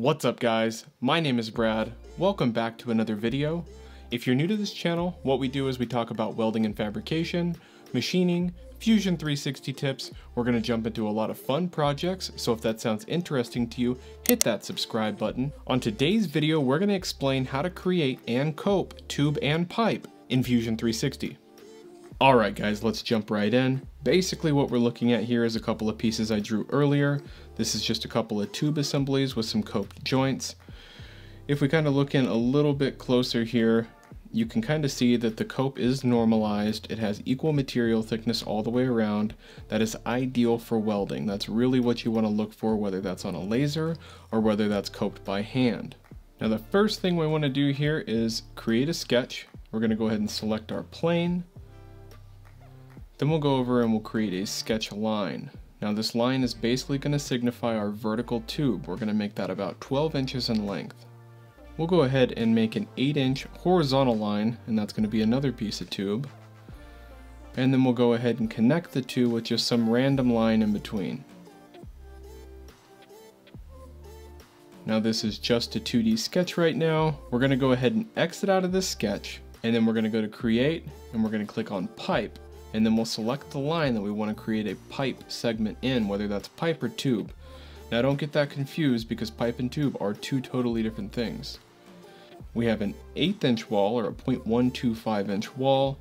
What's up guys? My name is Brad. Welcome back to another video. If you're new to this channel, what we do is we talk about welding and fabrication, machining, Fusion 360 tips. We're going to jump into a lot of fun projects, so if that sounds interesting to you, hit that subscribe button. On today's video, we're going to explain how to create and cope tube and pipe in Fusion 360. Alright guys, let's jump right in. Basically what we're looking at here is a couple of pieces I drew earlier. This is just a couple of tube assemblies with some coped joints. If we kind of look in a little bit closer here, you can kind of see that the cope is normalized. It has equal material thickness all the way around. That is ideal for welding. That's really what you want to look for, whether that's on a laser or whether that's coped by hand. Now the first thing we want to do here is create a sketch. We're going to go ahead and select our plane. Then we'll go over and we'll create a sketch line. Now this line is basically going to signify our vertical tube. We're going to make that about 12 inches in length. We'll go ahead and make an 8 inch horizontal line and that's going to be another piece of tube. And then we'll go ahead and connect the two with just some random line in between. Now this is just a 2D sketch right now. We're going to go ahead and exit out of this sketch and then we're going to go to create and we're going to click on pipe and then we'll select the line that we want to create a pipe segment in, whether that's pipe or tube. Now don't get that confused because pipe and tube are two totally different things we have an eighth inch wall or a 0.125 inch wall,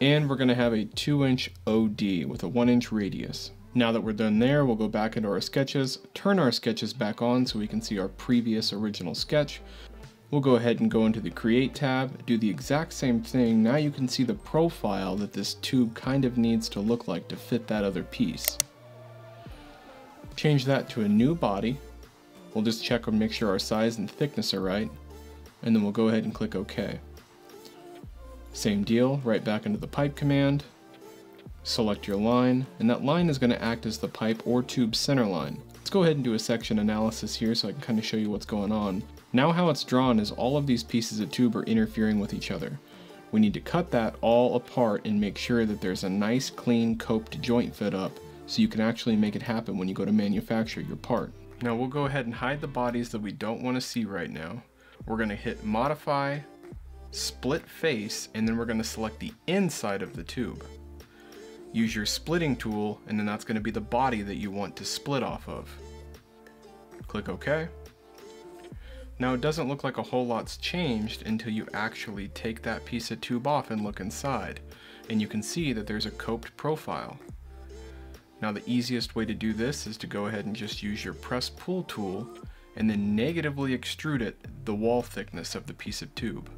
and we're going to have a 2 inch OD with a 1 inch radius. Now that we're done there, we'll go back into our sketches, turn our sketches back on so we can see our previous original sketch. We'll go ahead and go into the Create tab, do the exact same thing. Now you can see the profile that this tube kind of needs to look like to fit that other piece. Change that to a new body. We'll just check and make sure our size and thickness are right and then we'll go ahead and click OK. Same deal, right back into the pipe command, select your line, and that line is going to act as the pipe or tube center line. Let's go ahead and do a section analysis here so I can kind of show you what's going on. Now how it's drawn is all of these pieces of tube are interfering with each other. We need to cut that all apart and make sure that there's a nice clean coped joint fit up so you can actually make it happen when you go to manufacture your part. Now we'll go ahead and hide the bodies that we don't want to see right now we're going to hit modify, split face, and then we're going to select the inside of the tube. Use your splitting tool, and then that's going to be the body that you want to split off of. Click OK. Now it doesn't look like a whole lot's changed until you actually take that piece of tube off and look inside, and you can see that there's a coped profile. Now the easiest way to do this is to go ahead and just use your press pull tool and then negatively extrude it the wall thickness of the piece of tube.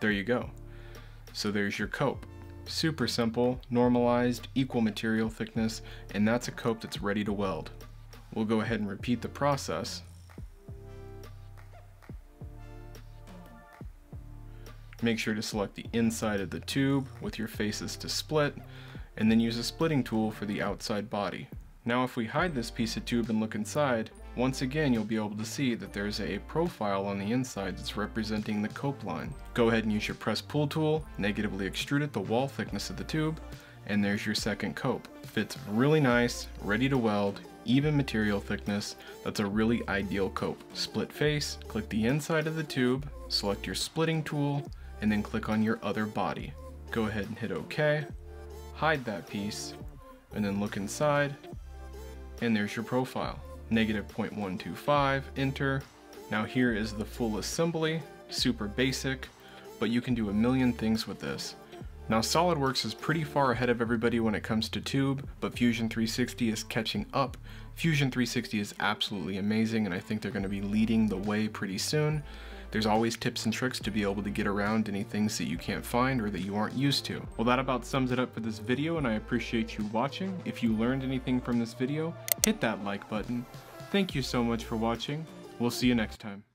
There you go. So there's your cope. Super simple, normalized, equal material thickness, and that's a cope that's ready to weld. We'll go ahead and repeat the process. Make sure to select the inside of the tube with your faces to split, and then use a splitting tool for the outside body. Now if we hide this piece of tube and look inside, once again, you'll be able to see that there's a profile on the inside that's representing the cope line. Go ahead and use your press pull tool, negatively extrude it the wall thickness of the tube, and there's your second cope. Fits really nice, ready to weld, even material thickness, that's a really ideal cope. Split face, click the inside of the tube, select your splitting tool, and then click on your other body. Go ahead and hit OK, hide that piece, and then look inside, and there's your profile negative 0.125, enter. Now here is the full assembly, super basic, but you can do a million things with this. Now SolidWorks is pretty far ahead of everybody when it comes to tube, but Fusion 360 is catching up. Fusion 360 is absolutely amazing and I think they're going to be leading the way pretty soon. There's always tips and tricks to be able to get around any things that you can't find or that you aren't used to. Well that about sums it up for this video and I appreciate you watching. If you learned anything from this video, hit that like button. Thank you so much for watching. We'll see you next time.